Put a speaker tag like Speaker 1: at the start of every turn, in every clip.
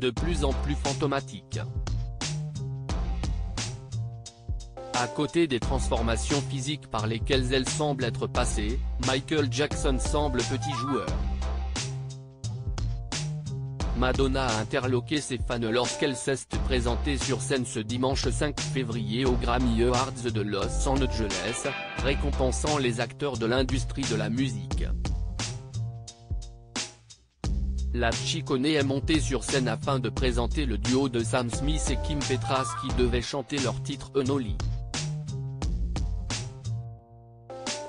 Speaker 1: de plus en plus fantomatiques. À côté des transformations physiques par lesquelles elle semble être passée, Michael Jackson semble petit joueur. Madonna a interloqué ses fans lorsqu'elle s'est présentée sur scène ce dimanche 5 février au Grammy Awards de Los Angeles, récompensant les acteurs de l'industrie de la musique. La Chicone est montée sur scène afin de présenter le duo de Sam Smith et Kim Petras qui devaient chanter leur titre Unholy.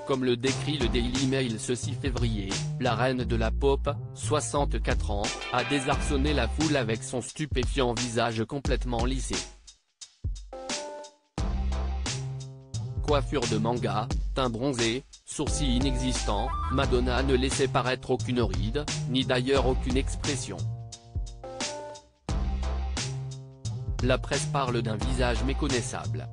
Speaker 1: Comme le décrit le Daily Mail ce 6 février, la reine de la pop, 64 ans, a désarçonné la foule avec son stupéfiant visage complètement lissé. Coiffure de manga, teint bronzé, sourcils inexistants, Madonna ne laissait paraître aucune ride, ni d'ailleurs aucune expression. La presse parle d'un visage méconnaissable.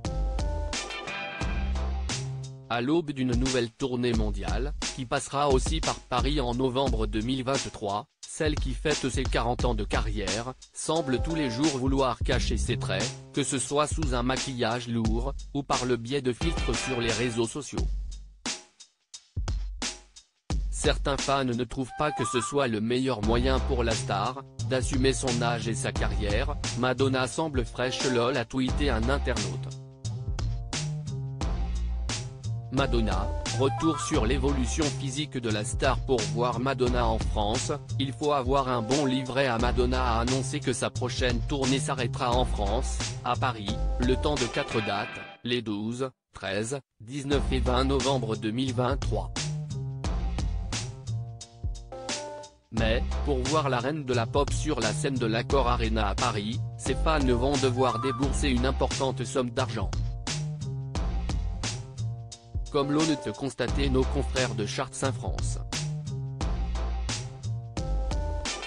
Speaker 1: À l'aube d'une nouvelle tournée mondiale, qui passera aussi par Paris en novembre 2023, celle qui fête ses 40 ans de carrière, semble tous les jours vouloir cacher ses traits, que ce soit sous un maquillage lourd, ou par le biais de filtres sur les réseaux sociaux. Certains fans ne trouvent pas que ce soit le meilleur moyen pour la star, d'assumer son âge et sa carrière, Madonna semble fraîche lol a tweeté un internaute. Madonna, retour sur l'évolution physique de la star pour voir Madonna en France, il faut avoir un bon livret à Madonna a annoncé que sa prochaine tournée s'arrêtera en France, à Paris, le temps de quatre dates, les 12, 13, 19 et 20 novembre 2023. Mais, pour voir la reine de la pop sur la scène de l'Accor Arena à Paris, ses fans vont devoir débourser une importante somme d'argent. Comme l'ont constaté nos confrères de Chartres-Saint-France.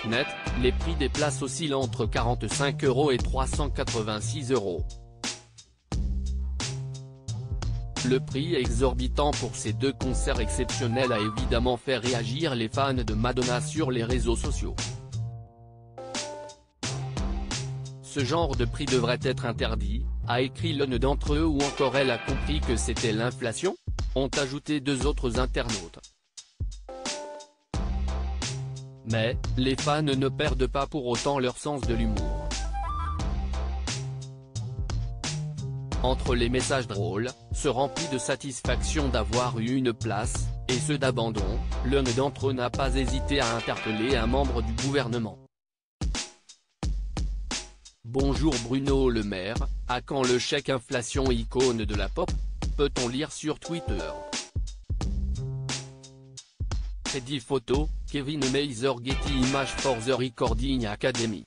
Speaker 1: Net, les prix des places oscillent entre 45 euros et 386 euros. Le prix exorbitant pour ces deux concerts exceptionnels a évidemment fait réagir les fans de Madonna sur les réseaux sociaux. Ce genre de prix devrait être interdit, a écrit l'un d'entre eux ou encore elle a compris que c'était l'inflation ont ajouté deux autres internautes. Mais, les fans ne perdent pas pour autant leur sens de l'humour. Entre les messages drôles, se remplit de satisfaction d'avoir eu une place, et ceux d'abandon, l'un d'entre eux n'a pas hésité à interpeller un membre du gouvernement. Bonjour Bruno Le Maire, à quand le chèque inflation icône de la pop? Peut-on lire sur Twitter? Crédit photo, Kevin Mazer Getty Image for the Recording Academy.